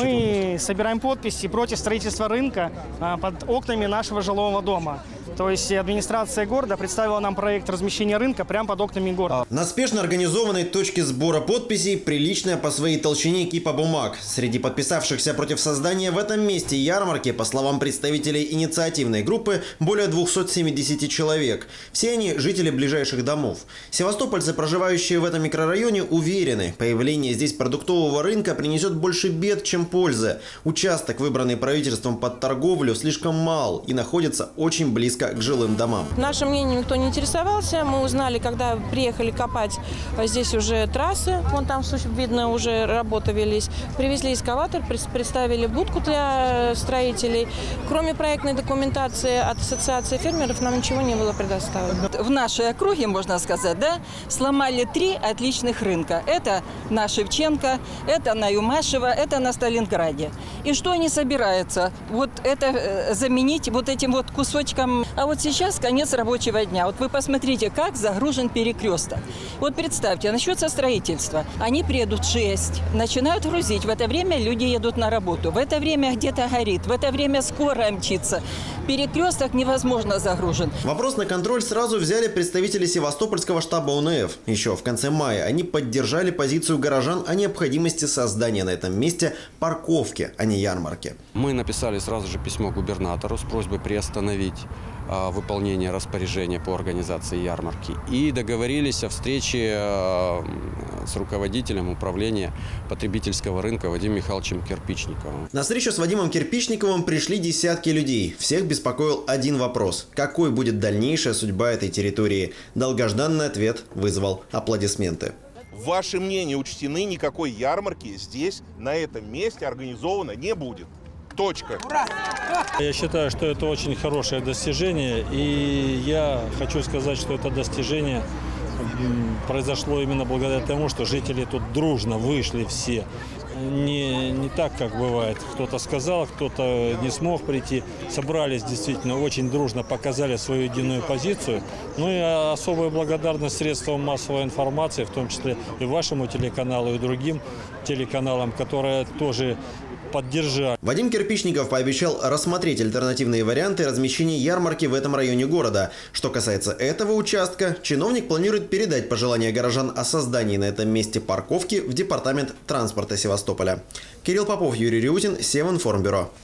oi Собираем подписи против строительства рынка а, под окнами нашего жилого дома. То есть администрация города представила нам проект размещения рынка прямо под окнами города. На спешно организованной точке сбора подписей приличная по своей толщине кипа бумаг. Среди подписавшихся против создания в этом месте ярмарки, по словам представителей инициативной группы, более 270 человек. Все они жители ближайших домов. Севастопольцы, проживающие в этом микрорайоне, уверены, появление здесь продуктового рынка принесет больше бед, чем пользы. Участок, выбранный правительством под торговлю, слишком мал и находится очень близко к жилым домам. Нашим мнением никто не интересовался. Мы узнали, когда приехали копать а здесь уже трассы. Вон там, видно, уже работы велись. Привезли эскаватор, представили будку для строителей. Кроме проектной документации от Ассоциации фермеров нам ничего не было предоставлено. В нашей округе, можно сказать, да, сломали три отличных рынка. Это на Шевченко, это на Юмашево, это на Сталинграде. И что они собираются? Вот это э, заменить вот этим вот кусочком а вот сейчас конец рабочего дня. Вот вы посмотрите, как загружен перекресток. Вот представьте, насчет строительства. Они приедут 6, начинают грузить. В это время люди едут на работу. В это время где-то горит. В это время скоро мчится. Перекресток невозможно загружен. Вопрос на контроль сразу взяли представители Севастопольского штаба УНФ. Еще в конце мая они поддержали позицию горожан о необходимости создания на этом месте парковки, а не ярмарки. Мы написали сразу же письмо губернатору с просьбой приостановить выполнения распоряжения по организации ярмарки и договорились о встрече а, с руководителем управления потребительского рынка Вадимом Михайловичем Кирпичниковым. На встречу с Вадимом Кирпичниковым пришли десятки людей. Всех беспокоил один вопрос. Какой будет дальнейшая судьба этой территории? Долгожданный ответ вызвал аплодисменты. Ваши мнения учтены, никакой ярмарки здесь, на этом месте организовано не будет. Точка. Я считаю, что это очень хорошее достижение, и я хочу сказать, что это достижение произошло именно благодаря тому, что жители тут дружно вышли все. Не, не так, как бывает. Кто-то сказал, кто-то не смог прийти. Собрались действительно очень дружно, показали свою единую позицию. Ну и особая благодарность средствам массовой информации, в том числе и вашему телеканалу, и другим телеканалам, которые тоже поддержали. Вадим Кирпичников пообещал рассмотреть альтернативные варианты размещения ярмарки в этом районе города. Что касается этого участка, чиновник планирует передать пожелания горожан о создании на этом месте парковки в Департамент транспорта Севастополя. Кирилл Попов, Юрий Риутин, Севинформбюро.